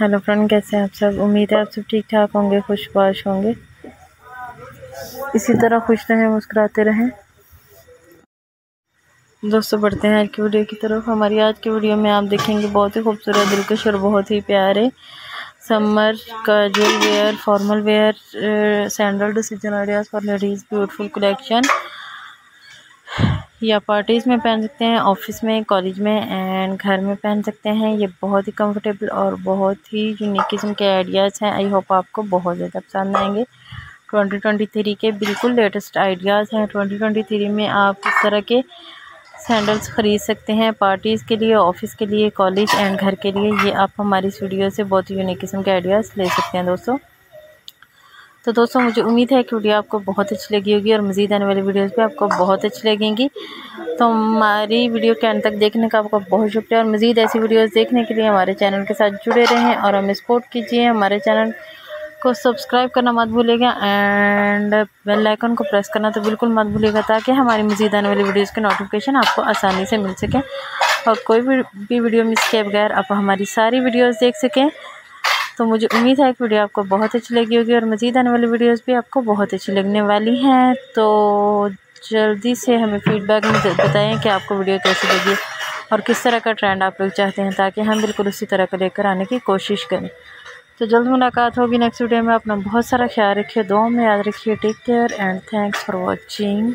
Hello friend, कैसे हैं आप सब? उम्मीद है आप सब ठीक ठाक होंगे खुशबाश होंगे। इसी तरह खुश रहें, मुस्कुराते रहें। दोस्तों, बढ़ते हैं आज की वीडियो की तरफ़। हमारी आज की वीडियो में आप देखेंगे, बहुत ही खूबसूरत, दिलकश और बहुत ही प्यारे समर का jewel wear formal wear sandal decision ideas for ladies beautiful collection या पार्टीज़ में पहन सकते हैं ऑफ़िस में कॉलेज में एंड घर में पहन सकते हैं। ये बहुत ही कंफर्टेबल और बहुत ही यूनिक किस्म के आइडियाज़ हैं। आई होप आपको बहुत ज़्यादा पसंद आएँगे। ट्वेंटी ट्वेंटी थ्री के बिल्कुल लेटेस्ट आइडियाज़ हैं। ट्वेंटी ट्वेंटी थ्री में आप किस तरह के सैंडल्स ख़रीद सकते हैं पार्टीज़ के लिए ऑफ़िस के लिए कॉलेज एंड घर के लिए। ये आप हमारी स्टूडियो से बहुत ही यूनिक किस्म के आइडियाज़ ले सकते हैं दोस्तों। तो दोस्तों, मुझे उम्मीद है कि वीडियो आपको बहुत अच्छी लगी होगी और मज़ीद आने वाली वीडियोज़ भी आपको बहुत अच्छी लगेंगी। तो हमारी वीडियो के अंत तक देखने का आपका बहुत शुक्रिया और मज़ीद ऐसी वीडियोज़ देखने के लिए हमारे चैनल के साथ जुड़े रहें और हमें सपोर्ट कीजिए। हमारे चैनल को सब्सक्राइब करना मत भूलिएगा एंड बेल आइकन को प्रेस करना तो बिल्कुल मत भूलिएगा ताकि हमारी मज़ीद आने वाली वीडियोज़ के नोटिफिकेशन आपको आसानी से मिल सके और कोई भी वीडियो मिस किए बगैर आप हमारी सारी वीडियोज़ देख सकें। तो मुझे उम्मीद है कि वीडियो आपको बहुत अच्छी लगी होगी और मज़ीद आने वाली वीडियोज़ भी आपको बहुत अच्छी लगने वाली हैं। तो जल्दी से हमें फीडबैक बताएँ कि आपको वीडियो कैसी लगी और किस तरह का ट्रेंड आप लोग चाहते हैं ताकि हम बिल्कुल उसी तरह का लेकर आने की कोशिश करें। तो जल्द मुलाकात होगी नेक्स्ट वीडियो में। अपना बहुत सारा ख्याल रखिए दो में याद रखिए। Take care and thanks for watching